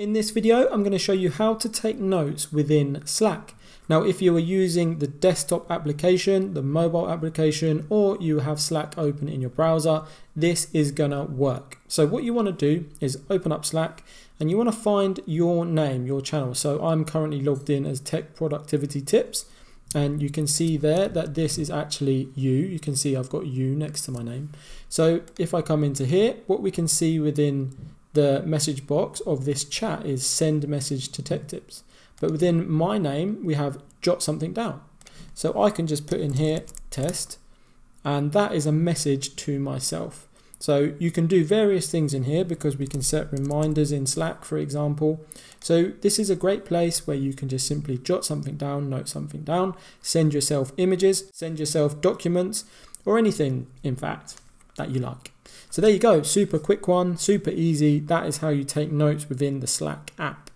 In this video, I'm going to show you how to take notes within Slack. Now, if you are using the desktop application, the mobile application, or you have Slack open in your browser, this is going to work. So what you want to do is open up Slack and you want to find your name, your channel. So I'm currently logged in as Tech Productivity Tips and you can see there that this is actually you. You can see I've got you next to my name. So if I come into here, what we can see within the message box of this chat is send message to tech tips. But within my name, we have jot something down. So I can just put in here test, and that is a message to myself. So you can do various things in here because we can set reminders in Slack, for example. So this is a great place where you can just simply jot something down, note something down, send yourself images, send yourself documents, or anything, in fact, that you like. So there you go, super quick one, super easy. That is how you take notes within the Slack app.